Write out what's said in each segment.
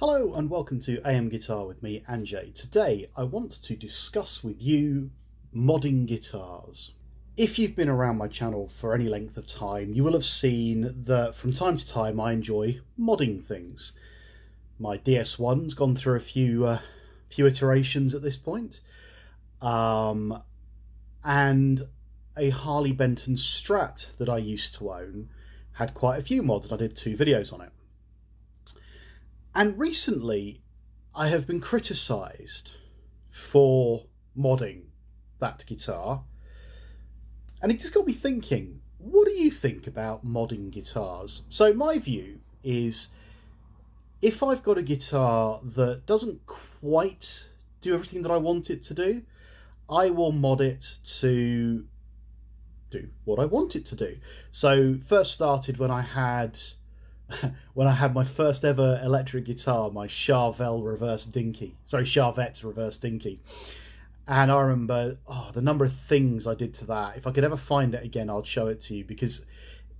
Hello and welcome to AM Guitar with me, Anjay. Today I want to discuss with you modding guitars. If you've been around my channel for any length of time, you will have seen that from time to time I enjoy modding things. My DS1's gone through a few uh, few iterations at this point, um, and a Harley Benton Strat that I used to own had quite a few mods, and I did two videos on it. And recently, I have been criticised for modding that guitar. And it just got me thinking, what do you think about modding guitars? So my view is if I've got a guitar that doesn't quite do everything that I want it to do, I will mod it to do what I want it to do. So first started when I had when I had my first ever electric guitar, my Charvel reverse dinky. Sorry, Charvette reverse dinky. And I remember, oh, the number of things I did to that. If I could ever find it again, I'd show it to you because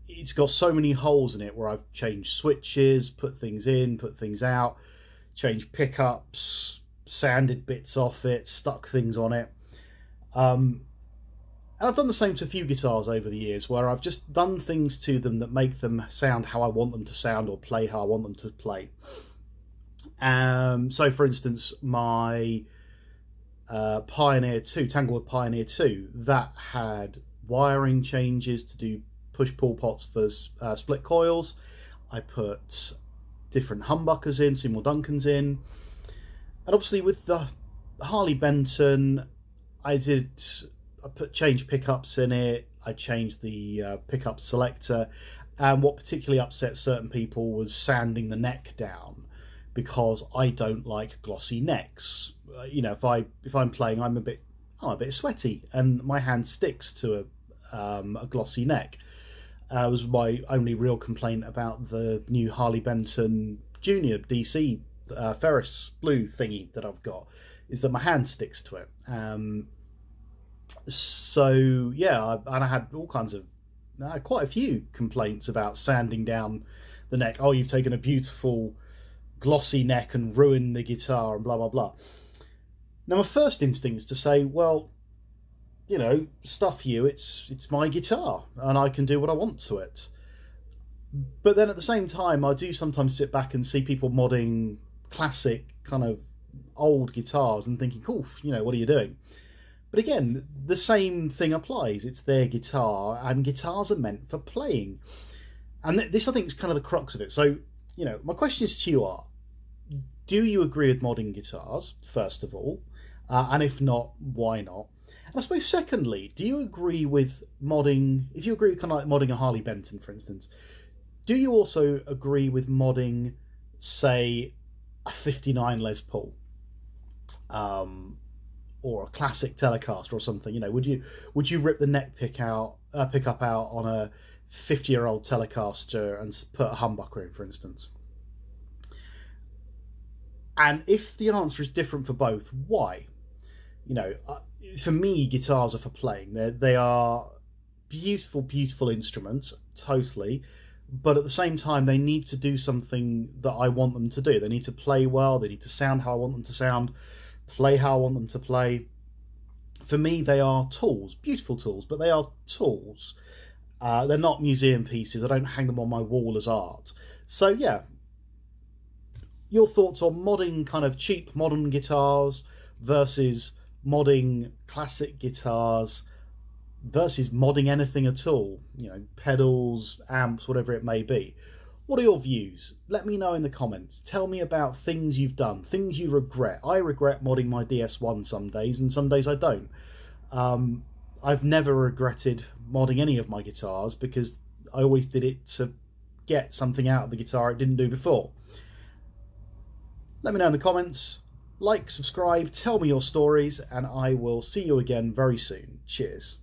it's got so many holes in it where I've changed switches, put things in, put things out, changed pickups, sanded bits off it, stuck things on it. Um, and I've done the same to a few guitars over the years where I've just done things to them that make them sound how I want them to sound or play how I want them to play. Um, so, for instance, my uh, Pioneer 2, Tanglewood Pioneer 2, that had wiring changes to do push-pull pots for uh, split coils. I put different humbuckers in, Seymour Duncans in. And obviously with the Harley Benton, I did I put changed pickups in it. I changed the uh, pickup selector, and what particularly upset certain people was sanding the neck down because I don't like glossy necks. Uh, you know, if I if I'm playing, I'm a bit I'm a bit sweaty, and my hand sticks to a um, a glossy neck. Uh, was my only real complaint about the new Harley Benton Junior DC uh, Ferris blue thingy that I've got is that my hand sticks to it. Um, so yeah, and I had all kinds of uh, quite a few complaints about sanding down the neck. Oh, you've taken a beautiful glossy neck and ruined the guitar and blah blah blah. Now my first instinct is to say, well, you know, stuff you. It's it's my guitar and I can do what I want to it. But then at the same time, I do sometimes sit back and see people modding classic kind of old guitars and thinking, "Cool, you know, what are you doing?" But again, the same thing applies. It's their guitar, and guitars are meant for playing. And this, I think, is kind of the crux of it. So, you know, my questions to you are do you agree with modding guitars, first of all? Uh, and if not, why not? And I suppose, secondly, do you agree with modding, if you agree with kind of like modding a Harley Benton, for instance, do you also agree with modding, say, a 59 Les Paul? Um, or a classic Telecaster or something, you know, would you would you rip the neck pick out uh, pick up out on a 50 year old Telecaster and put a humbucker in, for instance? And if the answer is different for both, why? You know, uh, for me, guitars are for playing. They they are beautiful, beautiful instruments, totally. But at the same time, they need to do something that I want them to do. They need to play well. They need to sound how I want them to sound play how I want them to play. For me, they are tools, beautiful tools, but they are tools. Uh, they're not museum pieces. I don't hang them on my wall as art. So yeah, your thoughts on modding kind of cheap modern guitars versus modding classic guitars versus modding anything at all, you know, pedals, amps, whatever it may be. What are your views? Let me know in the comments. Tell me about things you've done, things you regret. I regret modding my DS1 some days, and some days I don't. Um, I've never regretted modding any of my guitars because I always did it to get something out of the guitar it didn't do before. Let me know in the comments. Like, subscribe, tell me your stories, and I will see you again very soon. Cheers.